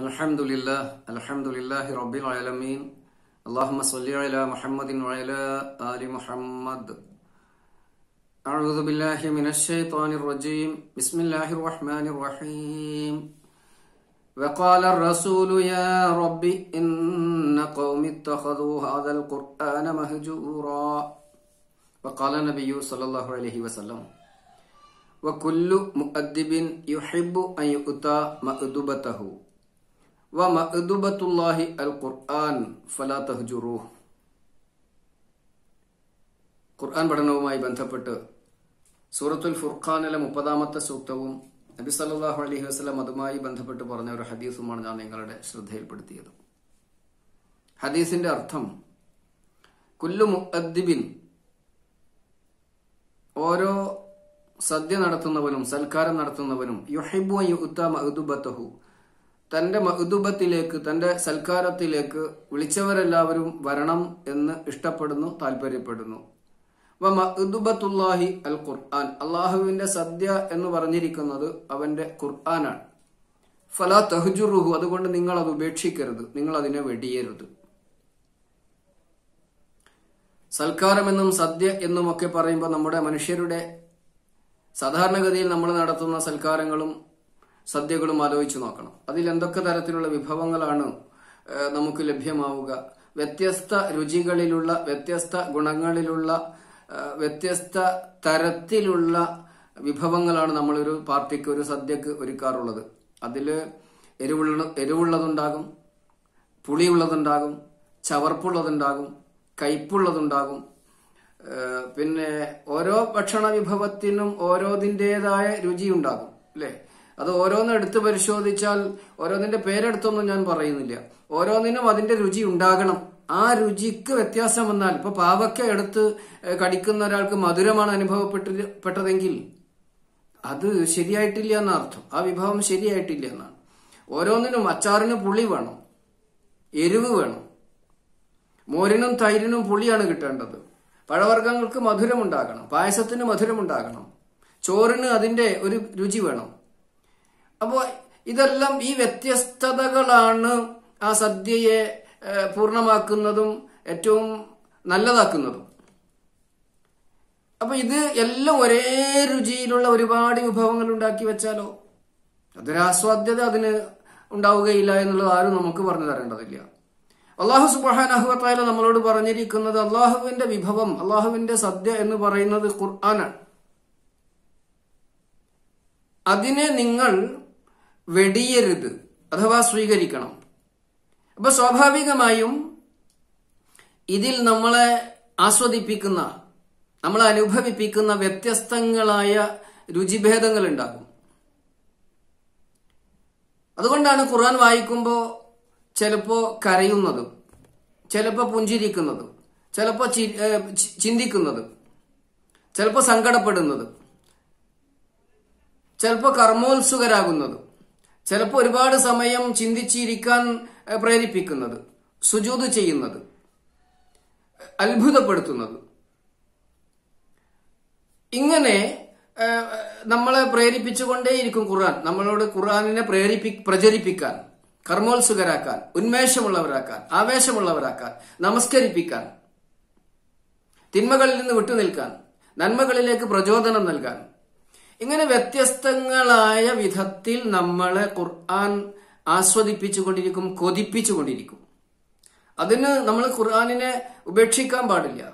الحمد لله الحمد لله رب العالمين اللهم صل على محمد وعلى آل محمد أعوذ بالله من الشيطان الرجيم بسم الله الرحمن الرحيم وقال الرسول يا رب إن قوم اتخذوا هذا القرآن مهجورا وقال النبي صلى الله عليه وسلم وكل مؤدب يحب أن يؤتى مأدبته വമഅദുബത്തുല്ലാഹി അൽ ഖുർആൻ ഫലാ തഹ്ജുറു ഖുർആൻ പഠനവുമായി ബന്ധപ്പെട്ട് സൂറത്തുൽ ഫുർഖാനിലെ മുപ്പതാമത്തെ സൂക്തവും നബി സല്ലാഹു അലൈഹി വസ്ലം അതുമായി ബന്ധപ്പെട്ട് പറഞ്ഞ ഒരു ഹദീസുമാണ് ഞാൻ നിങ്ങളുടെ ശ്രദ്ധയിൽപ്പെടുത്തിയത്. ഹദീസിന്റെ അർത്ഥം കുല്ലു മുഅദ്ദിബിൻ ഓരോ സദ്യ നടത്തുന്നവനും സൽക്കാരം നടത്തുന്നവനും യുഹൈബു യുദ്ദ തന്റെ മഹുദുബത്തിലേക്ക് തന്റെ സൽക്കാരത്തിലേക്ക് വിളിച്ചവരെല്ലാവരും വരണം എന്ന് ഇഷ്ടപ്പെടുന്നു താല്പര്യപ്പെടുന്നു. വ മഅ്ദുബത്തുല്ലാഹി അൽ ഖുർആൻ. അള്ളാഹുവിന്റെ സദ്യ എന്ന് പറഞ്ഞിരിക്കുന്നത് അവന്റെ ഖുർആനാണ്. ഫലാ തഹ്ജുറുഹു അതുകൊണ്ട് നിങ്ങൾ അത് ഉപേക്ഷിക്കരുത്. നിങ്ങൾ അതിനെ വെടിയരുത്. സൽക്കാരമെന്നും സദ്യ എന്നുമൊക്കെ പറയുമ്പോൾ നമ്മുടെ മനുഷ്യരുടെ സാധാരണഗതിയിൽ നമ്മൾ നടത്തുന്ന സൽക്കാരങ്ങളും സദ്യകളും ആലോചിച്ചു നോക്കണം. അതിൽ എന്തൊക്കെ തരത്തിലുള്ള വിഭവങ്ങളാണ് നമുക്ക് ലഭ്യമാവുക? വ്യത്യസ്ത രുചികളിലുള്ള വ്യത്യസ്ത ഗുണങ്ങളിലുള്ള വ്യത്യസ്ത തരത്തിലുള്ള വിഭവങ്ങളാണ് നമ്മളൊരു പാർട്ടിക്ക് ഒരു സദ്യക്ക് ഒരുക്കാറുള്ളത്. അതിൽ എരിവുള്ള എരിവുള്ളതുണ്ടാകും പുളിയുള്ളതുണ്ടാകും ചവർപ്പുള്ളതുണ്ടാകും കയ്പുള്ളതുണ്ടാകും. പിന്നെ ഓരോ ഭക്ഷണ വിഭവത്തിനും ഓരോതിന്റെതായ രുചിയുണ്ടാകും അല്ലെ? അത് ഓരോന്നും എടുത്ത് പരിശോധിച്ചാൽ ഓരോന്നിന്റെ പേരെടുത്തൊന്നും ഞാൻ പറയുന്നില്ല. ഓരോന്നിനും അതിന്റെ രുചി ഉണ്ടാകണം. ആ രുചിക്ക് വ്യത്യാസം വന്നാൽ ഇപ്പൊ പാവക്ക എടുത്ത് കടിക്കുന്ന ഒരാൾക്ക് മധുരമാണ് അനുഭവപ്പെട്ട് അത് ശരിയായിട്ടില്ല എന്ന അർത്ഥം ആ വിഭവം ശരിയായിട്ടില്ല എന്നാണ്. ഓരോന്നിനും അച്ചാറിന് പുളി വേണം. എരിവ് വേണം. മോരിനും തൈരിനും പുളിയാണ് കിട്ടേണ്ടത്. പഴവർഗങ്ങൾക്ക് മധുരമുണ്ടാകണം. പായസത്തിന് മധുരമുണ്ടാകണം. ചോറിന് അതിന്റെ ഒരു രുചി വേണം. അപ്പോൾ ഇതെല്ലാം ഈ വ്യത്യസ്തതകളാണ് ആ സദ്യയെ പൂർണമാക്കുന്നതും ഏറ്റവും നല്ലതാക്കുന്നതും. അപ്പൊ ഇത് എല്ലാം ഒരേ രുചിയിലുള്ള ഒരുപാട് വിഭവങ്ങൾ ഉണ്ടാക്കി വെച്ചാലോ? അതൊരാസ്വാദ്യത അതിന് ഉണ്ടാവുകയില്ല എന്നുള്ളത് ആരും നമുക്ക് പറഞ്ഞു തരേണ്ടതില്ല. അള്ളാഹു സുബാനഹുവത്തായ നമ്മളോട് പറഞ്ഞിരിക്കുന്നത് അള്ളാഹുവിന്റെ വിഭവം അള്ളാഹുവിന്റെ സദ്യ എന്ന് പറയുന്നത് ഖുർആനാണ്. അതിനെ നിങ്ങൾ വെടിയരുത് അഥവാ സ്വീകരിക്കണം. അപ്പൊ സ്വാഭാവികമായും ഇതിൽ നമ്മളെ ആസ്വദിപ്പിക്കുന്ന നമ്മൾ അനുഭവിപ്പിക്കുന്ന വ്യത്യസ്തങ്ങളായ രുചിഭേദങ്ങൾ ഉണ്ടാകും അതുകൊണ്ടാണ് ഖുർആൻ വായിക്കുമ്പോൾ ചിലപ്പോ കരയുന്നതും ചിലപ്പോ പുഞ്ചിരിക്കുന്നതും ചിലപ്പോ ചി- ഏഹ് ചി- ചിന്തിക്കുന്നതും ചിലപ്പോ സങ്കടപ്പെടുന്നതും ചിലപ്പോ കർമ്മോത്സുകരാകുന്നത്. ചിലപ്പോ ഒരുപാട് സമയം ചിന്തിച്ചിരിക്കാൻ പ്രേരിപ്പിക്കുന്നത് സുജൂത് ചെയ്യുന്നത് അത്ഭുതപ്പെടുത്തുന്നത്. ഇങ്ങനെ നമ്മളെ പ്രേരിപ്പിച്ചുകൊണ്ടേയിരിക്കും ഖുർആൻ. നമ്മളോട് ഖുർആനിനെ പ്രേരിപ്പി പ്രചരിപ്പിക്കാൻ കർമ്മോത്സുകരാക്കാൻ ഉന്മേഷമുള്ളവരാക്കാൻ ആവേശമുള്ളവരാക്കാൻ നമസ്കരിപ്പിക്കാൻ തിന്മകളിൽ നിന്ന് വിട്ടുനിൽക്കാൻ നന്മകളിലേക്ക് പ്രചോദനം നൽകാൻ. ഇങ്ങനെ വ്യത്യസ്തങ്ങളായ വിധത്തിൽ നമ്മളെ ഖുർആൻ ആസ്വദിപ്പിച്ചുകൊണ്ടിരിക്കും കൊതിപ്പിച്ചുകൊണ്ടിരിക്കും. അതിന് നമ്മൾ ഖുർആാനിനെ ഉപേക്ഷിക്കാൻ പാടില്ല.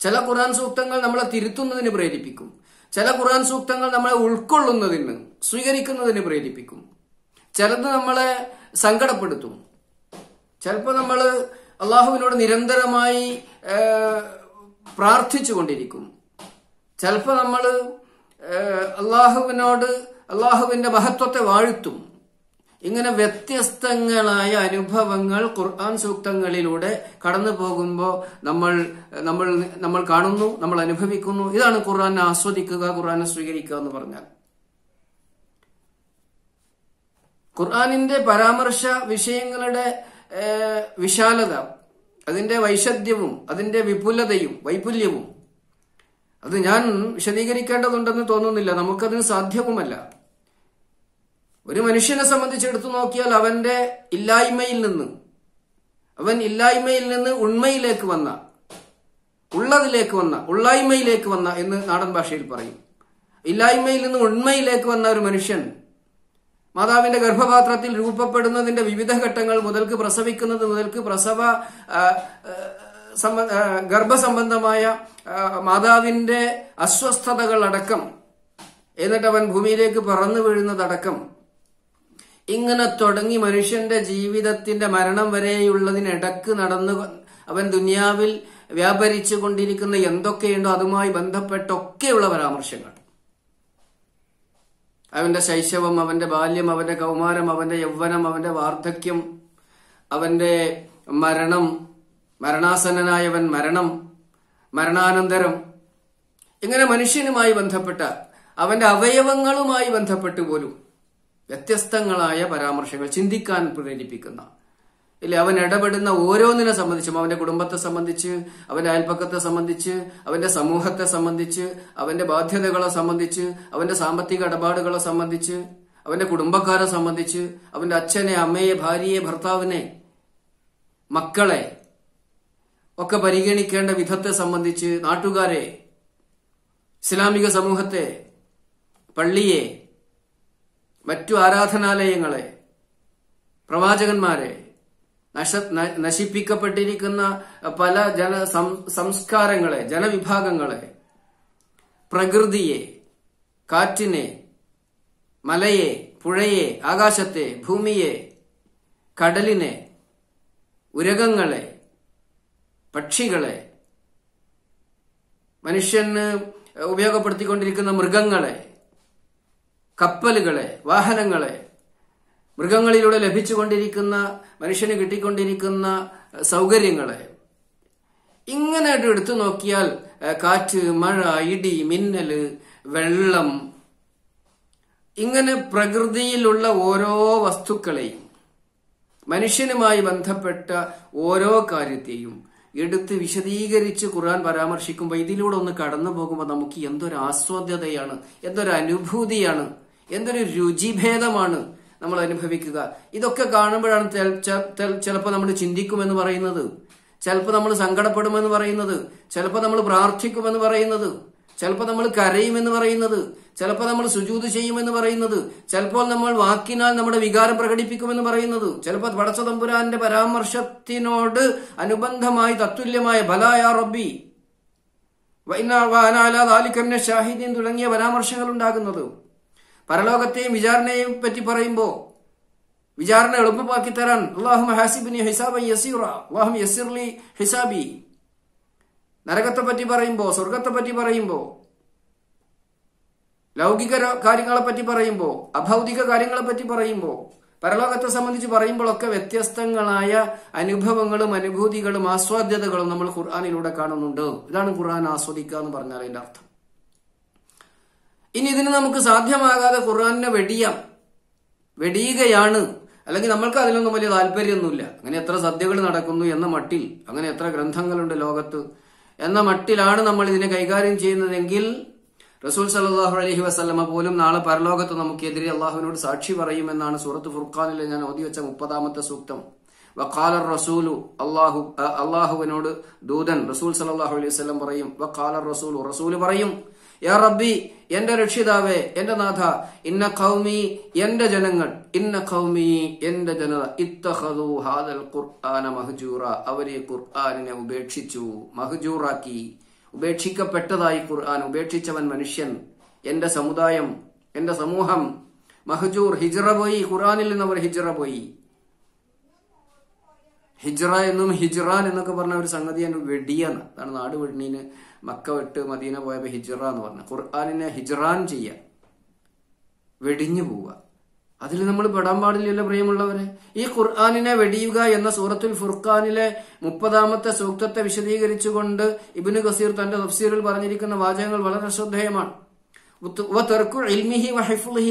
ചില ഖുർആൻ സൂക്തങ്ങൾ നമ്മളെ തിരുത്തുന്നതിന് പ്രേരിപ്പിക്കും. ചില ഖുർആൻ സൂക്തങ്ങൾ നമ്മളെ ഉൾക്കൊള്ളുന്നതിന് സ്വീകരിക്കുന്നതിന് പ്രേരിപ്പിക്കും. ചിലത് നമ്മളെ സങ്കടപ്പെടുത്തും. ചിലപ്പോൾ നമ്മൾ അള്ളാഹുവിനോട് നിരന്തരമായി പ്രാർത്ഥിച്ചു കൊണ്ടിരിക്കും ചിലപ്പോൾ നമ്മൾ അള്ളാഹുവിനോട് അള്ളാഹുവിന്റെ മഹത്വത്തെ വാഴ്ത്തും. ഇങ്ങനെ വ്യത്യസ്തങ്ങളായ അനുഭവങ്ങൾ ഖുർആൻ സൂക്തങ്ങളിലൂടെ കടന്നു പോകുമ്പോൾ നമ്മൾ നമ്മൾ നമ്മൾ കാണുന്നു നമ്മൾ അനുഭവിക്കുന്നു. ഇതാണ് ഖുർആനെ ആസ്വദിക്കുക ഖുർആനെ സ്വീകരിക്കുക എന്ന് പറഞ്ഞാൽ. ഖുർആാനിന്റെ പരാമർശ വിഷയങ്ങളുടെ വിശാലത അതിന്റെ വൈശദ്യവും അതിന്റെ വിപുലതയും വൈപുല്യവും അത് ഞാൻ വിശദീകരിക്കേണ്ടതുണ്ടെന്ന് തോന്നുന്നില്ല. നമുക്കതിന് സാധ്യവുമല്ല. ഒരു മനുഷ്യനെ സംബന്ധിച്ച് എടുത്തു നോക്കിയാൽ അവന്റെ ഇല്ലായ്മയിൽ നിന്ന് അവൻ ഇല്ലായ്മയിൽ നിന്ന് ഉണ്മയിലേക്ക് വന്ന ഉള്ളതിലേക്ക് വന്ന ഉള്ളായ്മയിലേക്ക് വന്ന എന്ന് നാടൻ ഭാഷയിൽ പറയും. ഇല്ലായ്മയിൽ നിന്ന് ഉണ്മയിലേക്ക് വന്ന ഒരു മനുഷ്യൻ മാതാവിന്റെ ഗർഭപാത്രത്തിൽ രൂപപ്പെടുന്നതിന്റെ വിവിധ ഘട്ടങ്ങൾ മുതൽക്ക് പ്രസവിക്കുന്നത് മുതൽക്ക് പ്രസവ ആ, ആ, സംബ- ആ, ഗർഭസംബന്ധമായ മാതാവിന്റെ അസ്വസ്ഥതകൾ അടക്കം എന്നിട്ട് അവൻ ഭൂമിയിലേക്ക് പറന്നു വീഴുന്നതടക്കം ഇങ്ങനെ തുടങ്ങി മനുഷ്യന്റെ ജീവിതത്തിന്റെ മരണം വരെയുള്ളതിനിടക്ക് നടന്നു അവൻ ദുനിയാവിൽ വ്യാപരിച്ചു കൊണ്ടിരിക്കുന്ന എന്തൊക്കെയുണ്ടോ അതുമായി ബന്ധപ്പെട്ടൊക്കെയുള്ള പരാമർശങ്ങൾ. അവന്റെ ശൈശവം അവന്റെ ബാല്യം അവന്റെ കൗമാരം അവന്റെ യൗവനം അവന്റെ വാർദ്ധക്യം അവന്റെ മരണം മരണാസന്നനായവൻ മരണം മരണാനന്തരം. ഇങ്ങനെ മനുഷ്യനുമായി ബന്ധപ്പെട്ട അവന്റെ അവയവങ്ങളുമായി ബന്ധപ്പെട്ട് പോലും വ്യത്യസ്തങ്ങളായ പരാമർശങ്ങൾ ചിന്തിക്കാൻ പ്രേരിപ്പിക്കുന്ന ഇല്ല? അവൻ ഇടപെടുന്ന ഓരോന്നിനെ സംബന്ധിച്ചും അവന്റെ കുടുംബത്തെ സംബന്ധിച്ച് അവന്റെ അയൽപ്പക്കത്തെ സംബന്ധിച്ച് അവന്റെ സമൂഹത്തെ സംബന്ധിച്ച് അവന്റെ ബാധ്യതകളെ സംബന്ധിച്ച് അവന്റെ സാമ്പത്തിക ഇടപാടുകളെ സംബന്ധിച്ച് അവന്റെ കുടുംബക്കാരെ സംബന്ധിച്ച് അവന്റെ അച്ഛനെ അമ്മയെ ഭാര്യയെ ഭർത്താവിനെ മക്കളെ ഒക്കെ പരിഗണിക്കേണ്ട വിധത്തെ സംബന്ധിച്ച് നാട്ടുകാരെ ഇസ്ലാമിക സമൂഹത്തെ പള്ളിയെ മറ്റു ആരാധനാലയങ്ങളെ പ്രവാചകന്മാരെ നശ നശിപ്പിക്കപ്പെട്ടിരിക്കുന്ന പല ജന സംസ്കാരങ്ങളെ ജനവിഭാഗങ്ങളെ പ്രകൃതിയെ കാറ്റിനെ മലയെ പുഴയെ ആകാശത്തെ ഭൂമിയെ കടലിനെ ഉരകങ്ങളെ പക്ഷികളെ മനുഷ്യന് ഉപയോഗപ്പെടുത്തിക്കൊണ്ടിരിക്കുന്ന മൃഗങ്ങളെ കപ്പലുകളെ വാഹനങ്ങളെ മൃഗങ്ങളിലൂടെ ലഭിച്ചുകൊണ്ടിരിക്കുന്ന മനുഷ്യന് കിട്ടിക്കൊണ്ടിരിക്കുന്ന സൗകര്യങ്ങളെ ഇങ്ങനെ എടുത്തു നോക്കിയാൽ കാറ്റ് മഴ ഇടി മിന്നൽ വെള്ളം ഇങ്ങനെ പ്രകൃതിയിലുള്ള ഓരോ വസ്തുക്കളെയും മനുഷ്യനുമായി ബന്ധപ്പെട്ട ഓരോ കാര്യത്തെയും എടുത്ത് വിശദീകരിച്ച് ഖുർആൻ പരാമർശിക്കുമ്പോൾ ഇതിലൂടെ ഒന്ന് കടന്നു പോകുമ്പോൾ നമുക്ക് എന്തൊരു ആസ്വാദ്യതയാണ് എന്തൊരു അനുഭൂതിയാണ് എന്തൊരു രുചിഭേദമാണ് നമ്മൾ അനുഭവിക്കുക. ഇതൊക്കെ കാണുമ്പോഴാണ് ചിലപ്പോൾ നമ്മൾ ചിന്തിക്കുമെന്ന് പറയുന്നത് ചിലപ്പോൾ നമ്മൾ സങ്കടപ്പെടുമെന്ന് പറയുന്നത് ചിലപ്പോൾ നമ്മൾ പ്രാർത്ഥിക്കുമെന്ന് പറയുന്നത്. ചിലപ്പോൾ നമ്മൾ കരയുമെന്ന് പറയുന്നത് ചിലപ്പോൾ നമ്മൾ സുജൂത് ചെയ്യുമെന്ന് പറയുന്നത് ചിലപ്പോൾ നമ്മൾ വാക്കിനാൽ നമ്മുടെ വികാരം പ്രകടിപ്പിക്കുമെന്ന് പറയുന്നത്. ചിലപ്പോൾ പടച്ച തമ്പുരാന്റെ പരാമർശത്തിനോട് അനുബന്ധമായി തത്തുല്യമായ ബലായ റബ്ബി. വാനാലാലിക്കന്നെ ഷാഹിദീൻ തുടങ്ങിയ പരാമർശങ്ങൾ ഉണ്ടാകുന്നത്. പരലോകത്തെയും വിചാരണയെയും പറ്റി പറയുമ്പോൾ വിചാരണ എളുപ്പമാക്കി തരാൻ അള്ളാഹു ഹിസാബൻ യസീറ അള്ളാഹു യസീർലി ഹിസാബി. നരകത്തെ പറ്റി പറയുമ്പോ സ്വർഗത്തെ പറ്റി പറയുമ്പോ ലൗകിക കാര്യങ്ങളെ പറ്റി പറയുമ്പോ അഭൗതിക കാര്യങ്ങളെ പറ്റി പറയുമ്പോ പരലോകത്തെ സംബന്ധിച്ച് പറയുമ്പോഴൊക്കെ വ്യത്യസ്തങ്ങളായ അനുഭവങ്ങളും അനുഭൂതികളും ആസ്വാദ്യതകളും നമ്മൾ ഖുർആാനിലൂടെ കാണുന്നുണ്ട്. ഇതാണ് ഖുർആൻ ആസ്വദിക്കുക എന്ന് പറഞ്ഞാൽ അതിന്റെ അർത്ഥം. ഇനി ഇതിന് നമുക്ക് സാധ്യമാകാതെ ഖുർആാനിനെ വെടിയാം. വെടിയുകയാണ്. അല്ലെങ്കിൽ നമ്മൾക്ക് അതിലൊന്നും വലിയ താല്പര്യമൊന്നുമില്ല. അങ്ങനെ എത്ര സദ്യകൾ നടക്കുന്നു എന്ന മട്ടിൽ അങ്ങനെ എത്ര ഗ്രന്ഥങ്ങളുണ്ട് ലോകത്ത്. എന്ന മട്ടിലാണ് നമ്മൾ ഇതിനെ കൈകാര്യം ചെയ്യുന്നതെങ്കിൽ റസൂൽ സല്ലാഹു അലഹി വസ്ലമ പോലും നാളെ പരലോകത്ത് നമുക്കെതിരെ അള്ളാഹുവിനോട് സാക്ഷി പറയുമെന്നാണ് സൂറത്ത് ഫുർഖാനിലെ ഞാൻ ഓതി വെച്ച മുപ്പതാമത്തെ സൂക്തം. വഖാലർ റസൂലു അള്ളാഹു അള്ളാഹുവിനോട് ദൂതൻ റസൂൽ സല്ലാഹു അലൈഹി വസല്ലം പറയും വഖാലർ റസൂലു റസൂൽ പറയും യാ റബ്ബി എന്റെ രക്ഷിതാവേ എന്റെ നാഥ ഇന്ന കൗമി എന്റെ ജനങ്ങൾ ഇന്ന കൗമി എന്റെ ജനത ഇത്തഖദു ഹാദൽ ഖുർആന മഹജൂറ അവരെ ഖുർആാനിനെ ഉപേക്ഷിച്ചു മഹജൂറാക്കി. ഉപേക്ഷിക്കപ്പെട്ടതായി ഖുർആൻ ഉപേക്ഷിച്ചവൻ മനുഷ്യൻ. എന്റെ സമുദായം എന്റെ സമൂഹം മഹജൂർ ഹിജറ പോയി ഖുർആനിൽ നിന്ന് അവർ ഹിജറ പോയി. ഹിജ്റ എന്നും ഹിജ്റാൻ എന്നൊക്കെ പറഞ്ഞ ഒരു സംഗതി എന്റെ വെടിയാണ്. അതാണ് നാട് വെണ്ണീന് മക്ക വിട്ട് മദീന പോയപ്പോൾ ഹിജ്റ എന്ന് പറഞ്ഞു ഖുർആാനിനെ ഹിജ്റാൻ ചെയ്യുക വെടിഞ്ഞു പോവുക. അതിൽ നമ്മൾ പെടാൻ പാടില്ലല്ലോ പ്രിയമുള്ളവരെ. ഈ ഖുർആാനിനെ വെടിയുക എന്ന സൂറത്തുൽ ഫുർഖാനിലെ മുപ്പതാമത്തെ സൂക്തത്തെ വിശദീകരിച്ചുകൊണ്ട് ഇബിന് കസീർ തന്റെ തഫ്സീറിൽ പറഞ്ഞിരിക്കുന്ന വാചകങ്ങൾ വളരെ ശ്രദ്ധേയമാണ്.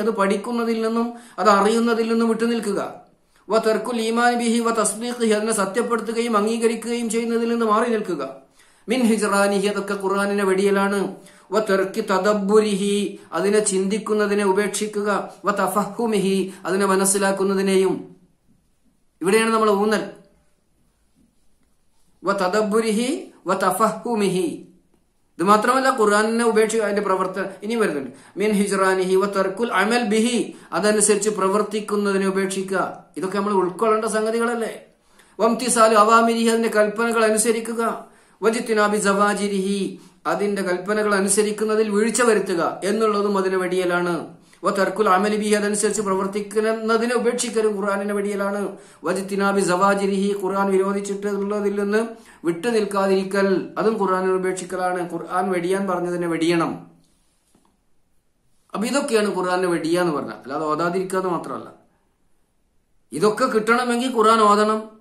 അത് പഠിക്കുന്നതിൽ നിന്നും അത് അറിയുന്നതിൽ നിന്നും വിട്ടുനിൽക്കുക. വ ഈമാൻ ബിഹി വ തസ്ബീഖിഹി അതിനെ സത്യപ്പെടുത്തുകയും അംഗീകരിക്കുകയും ചെയ്യുന്നതിൽ നിന്ന് മാറി നിൽക്കുക. മിൻ ഹിജ്റാനിഹി അതൊക്കെ ഖുർആാനിന്റെ വെടിയലാണ്. വ തെർക്കി തദബുരിഹി അതിനെ ചിന്തിക്കുന്നതിനെ ഉപേക്ഷിക്കുക. വ തഫഹുമിഹി അതിനെ മനസ്സിലാക്കുന്നതിനെയും. ഇവിടെയാണ് നമ്മൾ ഊന്നൽ. വ തദബുരിഹി വ തഫഹുമിഹി ഇത് മാത്രമല്ല ഖുർആാനിനെ ഉപേക്ഷിക്കുക അതിന്റെ പ്രവർത്തനം ഇനി വരുന്നുണ്ട്. മീൻ ഹിജ്റാനിഹി ഹിവ തർക്കുൽ അമൽ ബിഹി അതനുസരിച്ച് പ്രവർത്തിക്കുന്നതിനെ ഉപേക്ഷിക്കുക. ഇതൊക്കെ നമ്മൾ ഉൾക്കൊള്ളേണ്ട സംഗതികളല്ലേ? വംതിസാലു അവാമിരിഹി അതിന്റെ കൽപ്പനകൾ അനുസരിക്കുക. വജിത്തിനാബി ജവാജിരിഹി അതിന്റെ കൽപ്പനകൾ അനുസരിക്കുന്നതിൽ വീഴ്ച വരുത്തുക എന്നുള്ളതും അതിന് വെടിയലാണ്. തർക്കുൽ അമലി അതനുസരിച്ച് പ്രവർത്തിക്കുന്നതിനെ ഉപേക്ഷിക്കലും ഖുർആാനിന്റെ വഴിയിലാണ് വജിത്തിനാബി സവാജിരിഹി ഖുർആൻ വിരോധിച്ചിട്ടുള്ളതിൽ നിന്ന് വിട്ടു നിൽക്കാതിരിക്കൽ അതും ഖുർആാനിനെ ഉപേക്ഷിക്കലാണ്. ഖുർആൻ വെടിയാൻ പറഞ്ഞതിനെ വെടിയണം. അപ്പൊ ഇതൊക്കെയാണ് ഖുർആാനെ വെടിയാന്ന് പറഞ്ഞത് അല്ലാതെ ഓതാതിരിക്കാതെ മാത്രമല്ല. ഇതൊക്കെ കിട്ടണമെങ്കിൽ ഖുർആൻ ഓതണം.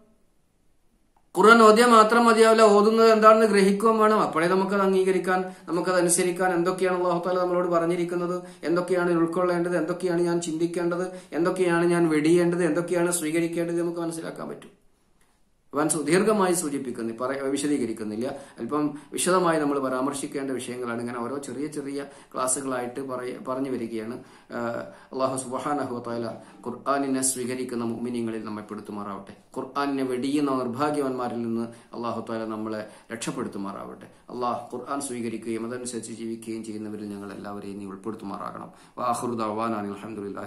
ഖുർആൻ ഓതിയാൽ മാത്രം മതിയാവില്ല. ഓതുന്നത് എന്താണെന്ന് ഗ്രഹിക്കുകയും വേണം. അപ്പോഴേ നമുക്കത് അംഗീകരിക്കാൻ നമുക്കത് അനുസരിക്കാൻ എന്തൊക്കെയാണ് അള്ളാഹുത്താല നമ്മളോട് പറഞ്ഞിരിക്കുന്നത്? എന്തൊക്കെയാണ് ഉൾക്കൊള്ളേണ്ടത്? എന്തൊക്കെയാണ് ഞാൻ ചിന്തിക്കേണ്ടത്? എന്തൊക്കെയാണ് ഞാൻ വെടിയേണ്ടത്? എന്തൊക്കെയാണ് സ്വീകരിക്കേണ്ടത്? നമുക്ക് മനസ്സിലാക്കാൻ പറ്റും. അവൻ സുദീർഘമായി സൂചിപ്പിക്കുന്നു പറ വിശദീകരിക്കുന്നില്ല. അല്പം വിശദമായി നമ്മൾ പരാമർശിക്കേണ്ട വിഷയങ്ങളാണ്. ഇങ്ങനെ ഓരോ ചെറിയ ചെറിയ ക്ലാസ്സുകളായിട്ട് പറഞ്ഞു വരികയാണ്. അള്ളാഹു സുബാനഹുല ഖുർആാനിനെ സ്വീകരിക്കുന്ന മുമിനിങ്ങളിൽ നമ്മെ പെടുത്തുമാറാവട്ടെ. ഖുർആാനിനെ വെടിയുന്ന നിർഭാഗ്യവാന്മാരിൽ നിന്ന് അള്ളാഹു താല നമ്മളെ രക്ഷപ്പെടുത്തുമാറാവട്ടെ. അള്ളാഹ് ഖുർആൻ സ്വീകരിക്കുകയും അതനുസരിച്ച് ജീവിക്കുകയും ചെയ്യുന്നവരിൽ ഞങ്ങൾ എല്ലാവരെയും നീ ഉൾപ്പെടുത്തുമാറാകണം. വാഹുറുദ് അവാനാൻ അലഹമുല്ലാ